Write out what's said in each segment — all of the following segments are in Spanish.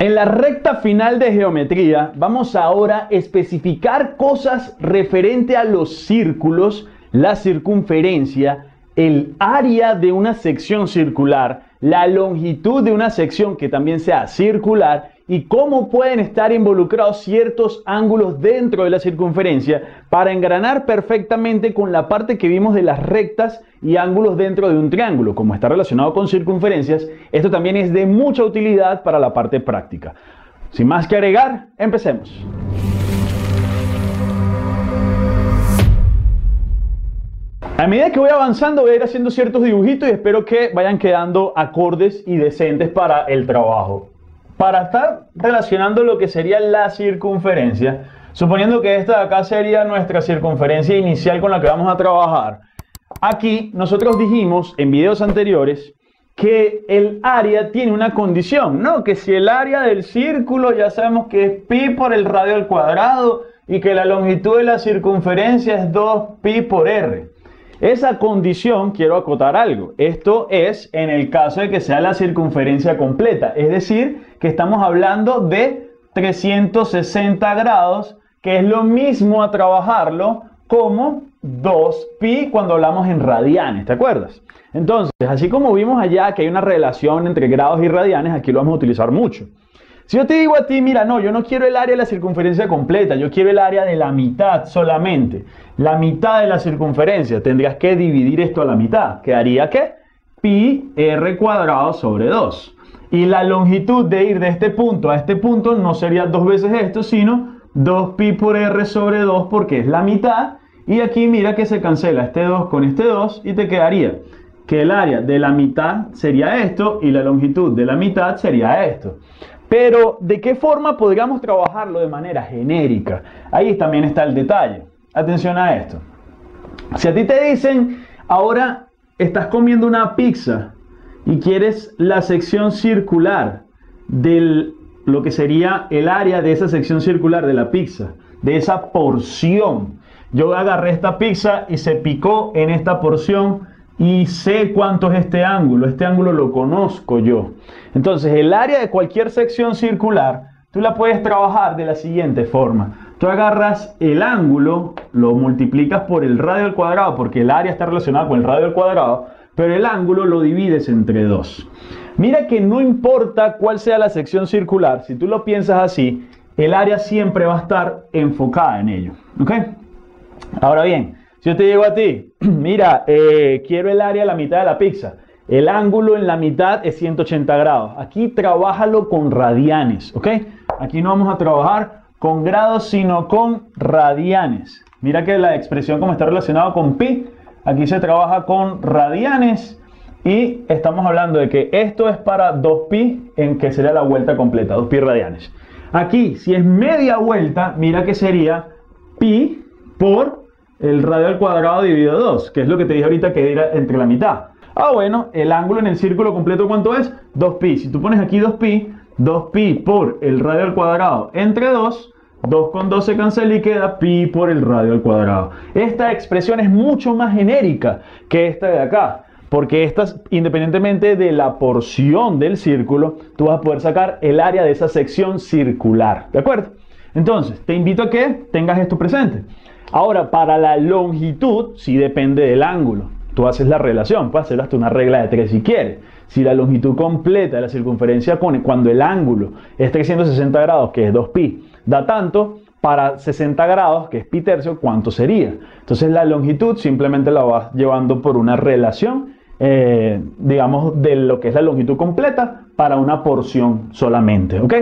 En la recta final de geometría vamos ahora a especificar cosas referente a los círculos, la circunferencia, el área de una sección circular, la longitud de una sección que también sea circular y cómo pueden estar involucrados ciertos ángulos dentro de la circunferencia para engranar perfectamente con la parte que vimos de las rectas y ángulos dentro de un triángulo. Como está relacionado con circunferencias, esto también es de mucha utilidad para la parte práctica. Sin más que agregar, empecemos. A medida que voy avanzando voy a ir haciendo ciertos dibujitos y espero que vayan quedando acordes y decentes para el trabajo. Para estar relacionando lo que sería la circunferencia, suponiendo que esta de acá sería nuestra circunferencia inicial con la que vamos a trabajar, aquí nosotros dijimos en videos anteriores que el área tiene una condición, ¿no? Que si el área del círculo ya sabemos que es pi por el radio al cuadrado y que la longitud de la circunferencia es 2pi por r. Esa condición, quiero acotar algo, esto es en el caso de que sea la circunferencia completa, es decir, que estamos hablando de 360 grados, que es lo mismo a trabajarlo como 2pi cuando hablamos en radianes, ¿te acuerdas? Entonces, así como vimos allá que hay una relación entre grados y radianes, aquí lo vamos a utilizar mucho. Si yo te digo a ti, mira, no, yo no quiero el área de la circunferencia completa, yo quiero el área de la mitad solamente. La mitad de la circunferencia, tendrías que dividir esto a la mitad. ¿Quedaría qué? Pi r cuadrado sobre 2. Y la longitud de ir de este punto a este punto no sería dos veces esto, sino 2pi por r sobre 2 porque es la mitad. Y aquí mira que se cancela este 2 con este 2 y te quedaría que el área de la mitad sería esto y la longitud de la mitad sería esto. Pero, ¿de qué forma podríamos trabajarlo de manera genérica? Ahí también está el detalle. Atención a esto. Si a ti te dicen, ahora estás comiendo una pizza y quieres la sección circular de lo que sería el área de esa sección circular de la pizza, de esa porción. Yo agarré esta pizza y se picó en esta porción y sé cuánto es este ángulo, este ángulo lo conozco yo. Entonces, el área de cualquier sección circular, tú la puedes trabajar de la siguiente forma. Tú agarras el ángulo, lo multiplicas por el radio al cuadrado, porque el área está relacionada con el radio al cuadrado, pero el ángulo lo divides entre dos. Mira que no importa cuál sea la sección circular, si tú lo piensas así, el área siempre va a estar enfocada en ello. ¿Ok? Ahora bien, si yo te digo a ti, mira, eh, quiero el área la mitad de la pizza. El ángulo en la mitad es 180 grados. Aquí trabájalo con radianes, ¿ok? Aquí no vamos a trabajar con grados, sino con radianes. Mira que la expresión como está relacionada con pi, aquí se trabaja con radianes y estamos hablando de que esto es para 2pi en que sería la vuelta completa, 2pi radianes. Aquí, si es media vuelta, mira que sería pi por el radio al cuadrado dividido 2, que es lo que te dije ahorita que era entre la mitad. Ah, bueno, el ángulo en el círculo completo, ¿cuánto es? 2pi. Si tú pones aquí 2pi, 2pi por el radio al cuadrado entre 2, 2 con 2 se cancela y queda pi por el radio al cuadrado. Esta expresión es mucho más genérica que esta de acá. Porque estas, independientemente de la porción del círculo, tú vas a poder sacar el área de esa sección circular. ¿De acuerdo? Entonces, te invito a que tengas esto presente. Ahora, para la longitud, sí depende del ángulo. Tú haces la relación, puedes hacer hasta una regla de 3 si quieres. Si la longitud completa de la circunferencia pone cuando el ángulo es 360 grados, que es 2pi, da tanto, para 60 grados, que es pi tercio, ¿cuánto sería? Entonces la longitud simplemente la vas llevando por una relación, eh, digamos, de lo que es la longitud completa para una porción solamente, ¿ok?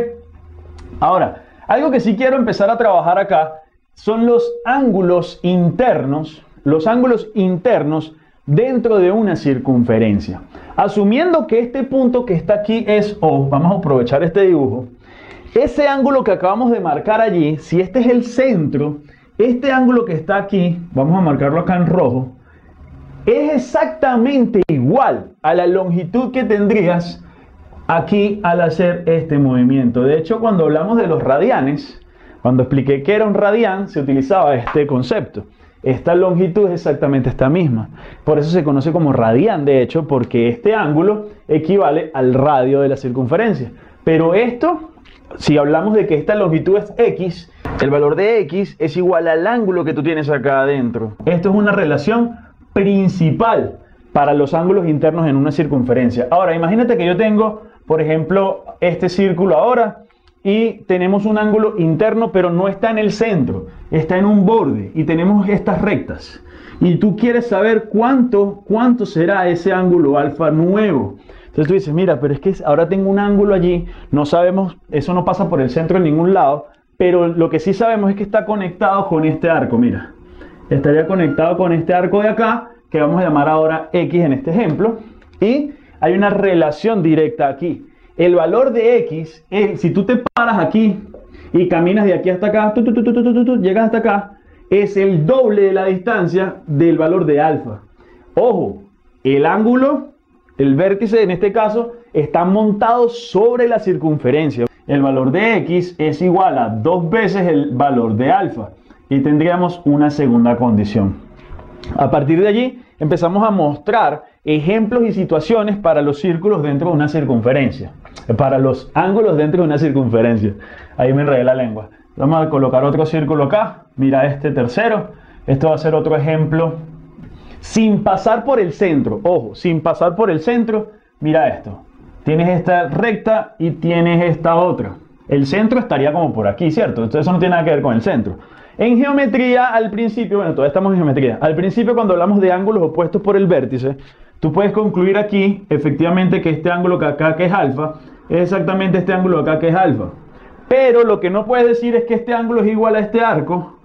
Ahora, algo que sí quiero empezar a trabajar acá son los ángulos internos, los ángulos internos dentro de una circunferencia. Asumiendo que este punto que está aquí es O, vamos a aprovechar este dibujo, ese ángulo que acabamos de marcar allí, si este es el centro, este ángulo que está aquí, vamos a marcarlo acá en rojo, es exactamente igual a la longitud que tendrías aquí al hacer este movimiento. De hecho, cuando hablamos de los radianes, cuando expliqué que era un radián, se utilizaba este concepto. Esta longitud es exactamente esta misma. Por eso se conoce como radián, de hecho, porque este ángulo equivale al radio de la circunferencia. Pero esto si hablamos de que esta longitud es x, el valor de x es igual al ángulo que tú tienes acá adentro. Esto es una relación principal para los ángulos internos en una circunferencia. Ahora, imagínate que yo tengo, por ejemplo, este círculo ahora y tenemos un ángulo interno, pero no está en el centro, está en un borde y tenemos estas rectas. Y tú quieres saber cuánto, cuánto será ese ángulo alfa nuevo. Entonces tú dices, mira, pero es que ahora tengo un ángulo allí, no sabemos, eso no pasa por el centro en ningún lado, pero lo que sí sabemos es que está conectado con este arco, mira. Estaría conectado con este arco de acá, que vamos a llamar ahora X en este ejemplo, y hay una relación directa aquí. El valor de X, si tú te paras aquí y caminas de aquí hasta acá, llegas hasta acá, es el doble de la distancia del valor de alfa. Ojo, el ángulo el vértice en este caso está montado sobre la circunferencia. El valor de x es igual a dos veces el valor de alfa y tendríamos una segunda condición. A partir de allí empezamos a mostrar ejemplos y situaciones para los círculos dentro de una circunferencia, para los ángulos dentro de una circunferencia. Ahí me enredé la lengua. Vamos a colocar otro círculo acá. Mira este tercero. Esto va a ser otro ejemplo sin pasar por el centro. Ojo, sin pasar por el centro, mira esto. Tienes esta recta y tienes esta otra. El centro estaría como por aquí, ¿cierto? Entonces eso no tiene nada que ver con el centro. En geometría, al principio, bueno, todavía estamos en geometría. Al principio, cuando hablamos de ángulos opuestos por el vértice, tú puedes concluir aquí, efectivamente, que este ángulo que acá, que es alfa, es exactamente este ángulo acá, que es alfa. Pero lo que no puedes decir es que este ángulo es igual a este arco,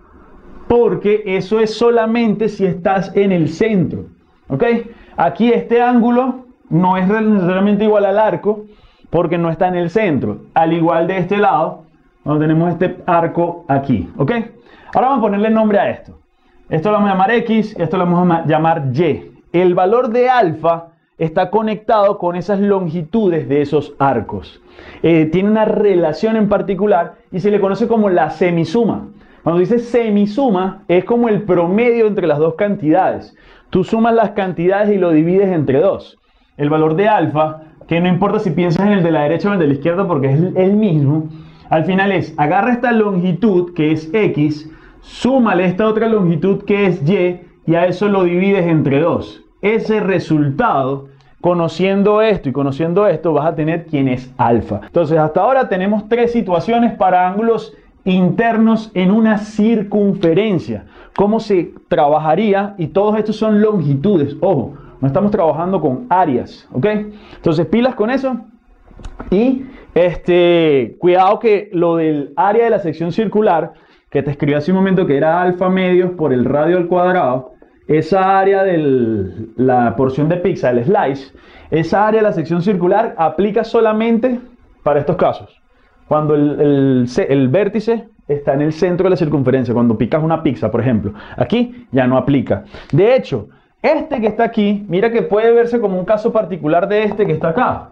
porque eso es solamente si estás en el centro. ¿Ok? Aquí este ángulo no es necesariamente igual al arco porque no está en el centro. Al igual de este lado, donde tenemos este arco aquí. ¿Ok? Ahora vamos a ponerle nombre a esto. Esto lo vamos a llamar X, esto lo vamos a llamar Y. El valor de alfa está conectado con esas longitudes de esos arcos. Eh, tiene una relación en particular y se le conoce como la semisuma. Cuando dice semisuma, es como el promedio entre las dos cantidades. Tú sumas las cantidades y lo divides entre dos. El valor de alfa, que no importa si piensas en el de la derecha o en el de la izquierda porque es el mismo, al final es, agarra esta longitud que es x, súmale esta otra longitud que es y, y a eso lo divides entre dos. Ese resultado, conociendo esto y conociendo esto, vas a tener quién es alfa. Entonces, hasta ahora tenemos tres situaciones para ángulos internos en una circunferencia. ¿Cómo se trabajaría? Y todos estos son longitudes. Ojo, no estamos trabajando con áreas, ¿ok? Entonces, pilas con eso. Y este, cuidado que lo del área de la sección circular, que te escribí hace un momento que era alfa medios por el radio al cuadrado, esa área de la porción de pizza, el slice, esa área de la sección circular aplica solamente para estos casos. Cuando el, vértice está en el centro de la circunferencia, cuando picas una pizza, por ejemplo, aquí ya no aplica. De hecho, este que está aquí, mira que puede verse como un caso particular de este que está acá.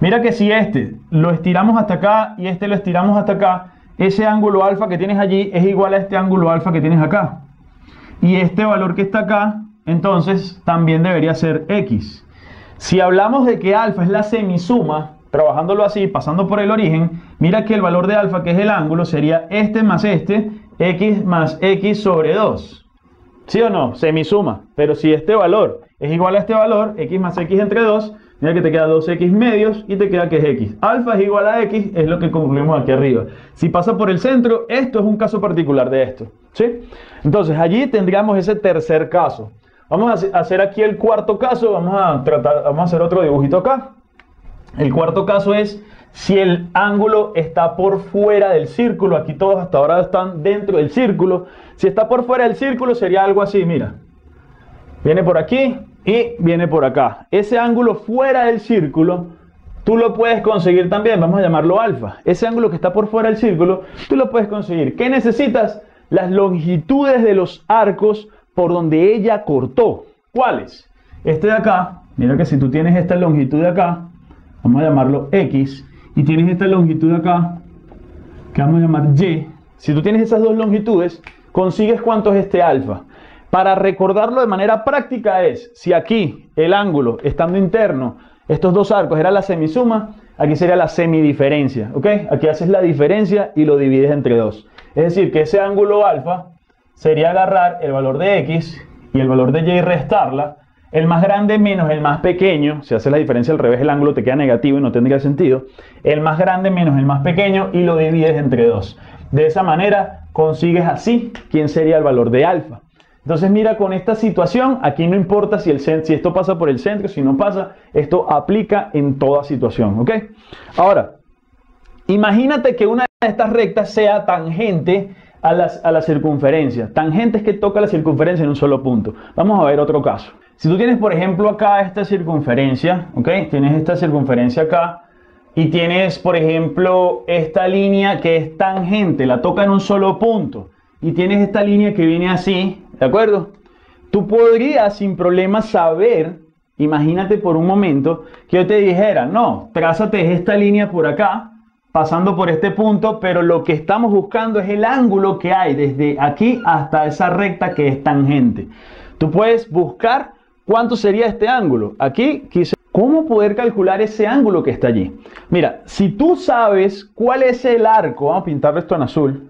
Mira que si este lo estiramos hasta acá y este lo estiramos hasta acá, ese ángulo alfa que tienes allí es igual a este ángulo alfa que tienes acá. Y este valor que está acá, entonces también debería ser x. Si hablamos de que alfa es la semisuma, trabajándolo así, pasando por el origen, mira que el valor de alfa, que es el ángulo, sería este más este, x más x sobre 2. ¿Sí o no? Semisuma. Pero si este valor es igual a este valor, x más x entre 2, mira que te queda 2x medios y te queda que es x. Alfa es igual a x, es lo que concluimos aquí arriba. Si pasa por el centro, esto es un caso particular de esto. ¿Sí? Entonces allí tendríamos ese tercer caso. Vamos a hacer aquí el cuarto caso, vamos a, tratar, vamos a hacer otro dibujito acá. El cuarto caso es si el ángulo está por fuera del círculo. Aquí todos hasta ahora están dentro del círculo. Si está por fuera del círculo sería algo así, mira. Viene por aquí y viene por acá. Ese ángulo fuera del círculo, tú lo puedes conseguir también. Vamos a llamarlo alfa. Ese ángulo que está por fuera del círculo, tú lo puedes conseguir. ¿Qué necesitas? Las longitudes de los arcos por donde ella cortó. ¿Cuáles? Este de acá, mira que si tú tienes esta longitud de acá, vamos a llamarlo X, y tienes esta longitud acá, que vamos a llamar Y, si tú tienes esas dos longitudes, consigues cuánto es este alfa. Para recordarlo de manera práctica es, si aquí el ángulo estando interno, estos dos arcos era la semisuma, aquí sería la semidiferencia, ¿ok? Aquí haces la diferencia y lo divides entre dos. Es decir, que ese ángulo alfa sería agarrar el valor de x y el valor de y restarla, el más grande menos el más pequeño, si haces la diferencia al revés el ángulo te queda negativo y no tendría sentido, el más grande menos el más pequeño y lo divides entre dos. De esa manera consigues así quién sería el valor de alfa. Entonces mira con esta situación, aquí no importa si, esto pasa por el centro, si no pasa, esto aplica en toda situación, ¿ok? Ahora, imagínate que una de estas rectas sea tangente a, a la circunferencia. Tangente es que toca la circunferencia en un solo punto. Vamos a ver otro caso. Si tú tienes, por ejemplo, acá esta circunferencia, ¿ok? Tienes esta circunferencia acá y tienes, por ejemplo, esta línea que es tangente, la toca en un solo punto y tienes esta línea que viene así, ¿de acuerdo? Tú podrías sin problema saber, imagínate por un momento, que yo te dijera, no, trázate esta línea por acá, pasando por este punto, pero lo que estamos buscando es el ángulo que hay desde aquí hasta esa recta que es tangente. Tú puedes buscar cuánto sería este ángulo. Aquí quise ¿Cómo poder calcular ese ángulo que está allí? Mira, si tú sabes cuál es el arco, vamos a pintar esto en azul,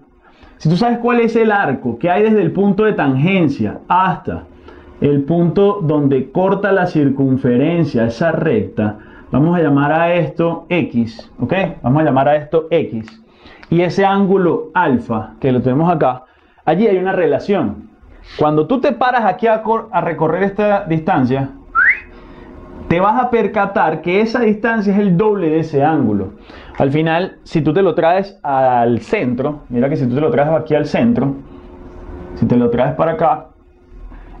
si tú sabes cuál es el arco que hay desde el punto de tangencia hasta el punto donde corta la circunferencia, esa recta, vamos a llamar a esto X, ¿ok? Vamos a llamar a esto X. Y ese ángulo alfa, que lo tenemos acá, allí hay una relación. Cuando tú te paras aquí a, a recorrer esta distancia, te vas a percatar que esa distancia es el doble de ese ángulo. Al final, si tú te lo traes al centro, mira que si tú te lo traes aquí al centro, si te lo traes para acá,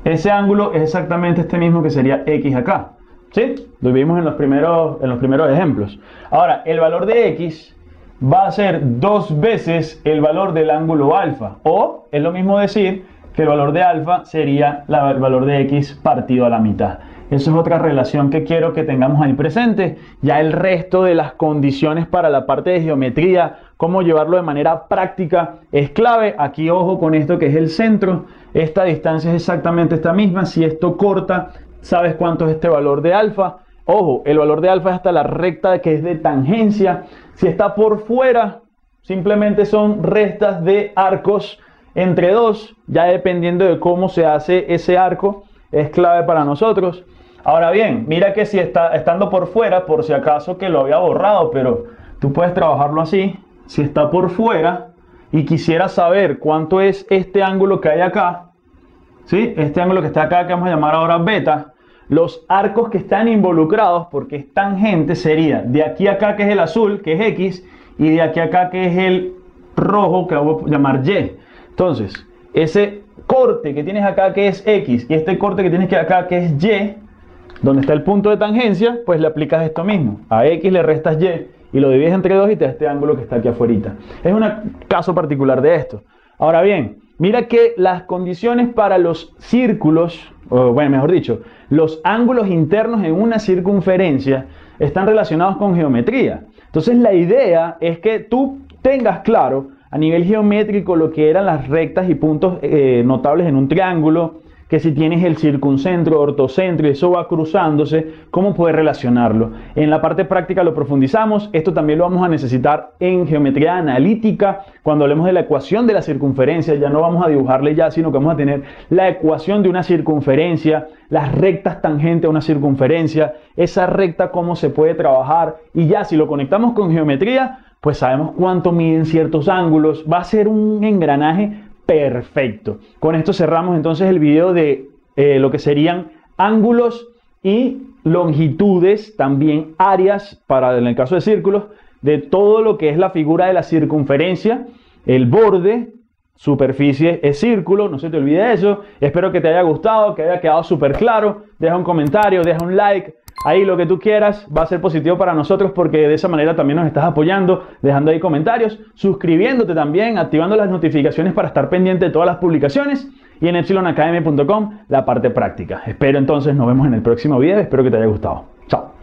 ese ángulo es exactamente este mismo que sería x acá. ¿Sí? Lo vimos en los primeros, en los primeros ejemplos. Ahora, el valor de x va a ser dos veces el valor del ángulo alfa. O es lo mismo decir que el valor de alfa sería el valor de x partido a la mitad. Eso es otra relación que quiero que tengamos ahí presente. Ya el resto de las condiciones para la parte de geometría, cómo llevarlo de manera práctica, es clave. Aquí ojo con esto que es el centro. Esta distancia es exactamente esta misma. Si esto corta, sabes cuánto es este valor de alfa. Ojo, el valor de alfa es hasta la recta que es de tangencia. Si está por fuera, simplemente son restas de arcos entre dos, ya dependiendo de cómo se hace ese arco, es clave para nosotros. Ahora bien, mira que si está estando por fuera, por si acaso que lo había borrado, pero tú puedes trabajarlo así. Si está por fuera y quisiera saber cuánto es este ángulo que hay acá, ¿sí? Este ángulo que está acá que vamos a llamar ahora beta, los arcos que están involucrados, porque es tangente, sería de aquí a acá que es el azul, que es X, y de aquí a acá que es el rojo, que vamos a llamar Y. Entonces, ese corte que tienes acá que es X y este corte que tienes acá que es Y, donde está el punto de tangencia, pues le aplicas esto mismo. A X le restas Y y lo divides entre dos y te da este ángulo que está aquí afuera. Es un caso particular de esto. Ahora bien, mira que las condiciones para los círculos, o bueno, mejor dicho, los ángulos internos en una circunferencia están relacionados con geometría. Entonces la idea es que tú tengas claro a nivel geométrico lo que eran las rectas y puntos eh, notables en un triángulo, que si tienes el circuncentro, ortocentro y eso va cruzándose, ¿cómo puedes relacionarlo? En la parte práctica lo profundizamos, esto también lo vamos a necesitar en geometría analítica, cuando hablemos de la ecuación de la circunferencia, ya no vamos a dibujarle ya, sino que vamos a tener la ecuación de una circunferencia, las rectas tangentes a una circunferencia, esa recta cómo se puede trabajar y ya si lo conectamos con geometría, pues sabemos cuánto miden ciertos ángulos, va a ser un engranaje Perfecto. Con esto cerramos entonces el video de eh, lo que serían ángulos y longitudes, también áreas para en el caso de círculos, de todo lo que es la figura de la circunferencia, el borde, superficie es círculo, no se te olvide eso. Espero que te haya gustado, que haya quedado súper claro. Deja un comentario, deja un like, ahí lo que tú quieras va a ser positivo para nosotros porque de esa manera también nos estás apoyando, dejando ahí comentarios, suscribiéndote también, activando las notificaciones para estar pendiente de todas las publicaciones y en epsilonacademy.com la parte práctica. Espero entonces nos vemos en el próximo video, espero que te haya gustado. Chao.